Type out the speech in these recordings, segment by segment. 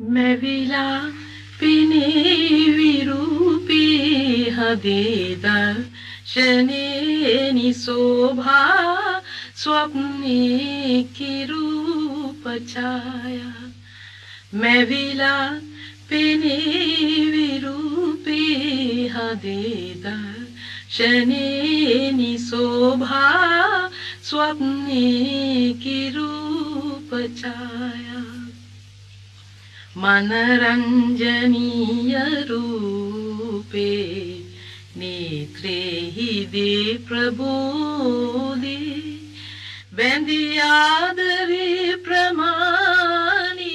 मेविला पिनी शनेनि शनिी निी शोभा स्वप्नि कीरूपचया मेविला पिनी विरूपि देद शनिीनि शोभा स्वप्नी कीरुपचाया මනරංජනීය රූපේ නේත්‍රෙහි දී ප්‍රබෝධි බැඳී ආදරේ ප්‍රමාණි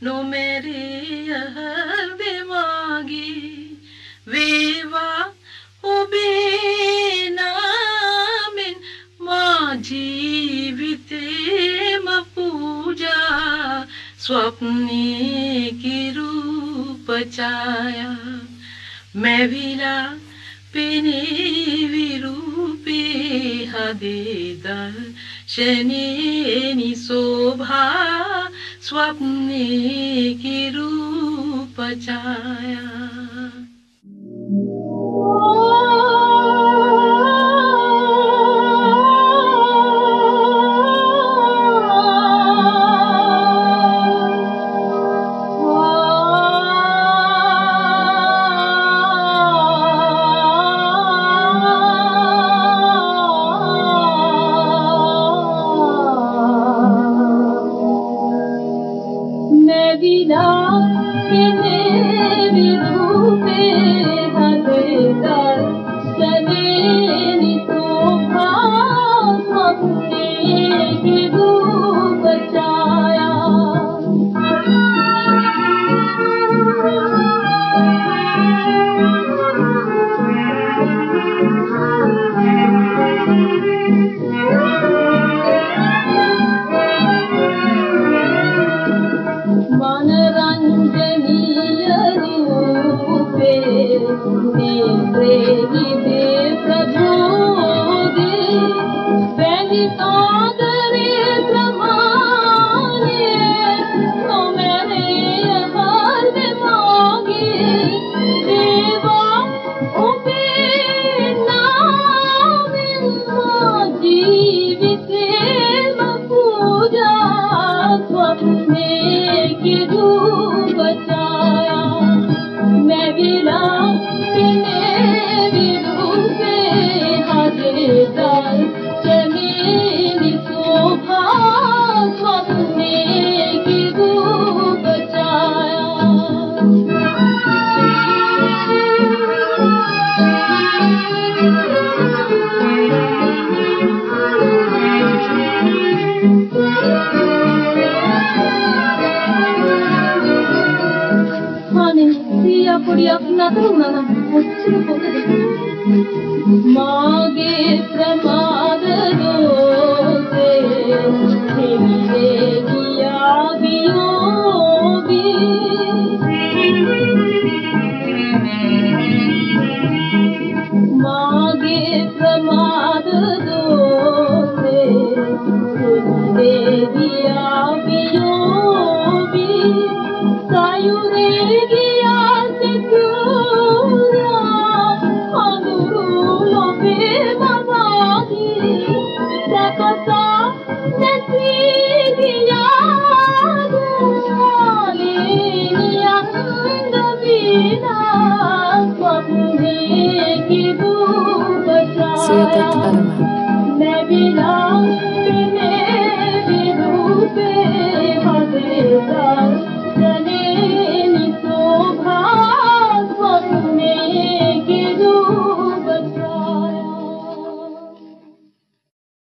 නොමෙරිය හදෙමාගේ වේවා ඔබේ स्वप्ने की रूप छाया मैं विला पिने विरूपे हदेदल शनि शोभा स्वप्ने की रूप छाया පොඩියක් නතර වුණා නම් කොච්චර පොතද මාගේ ප්‍රමාද දෝසේ හිමි Elbet aramam.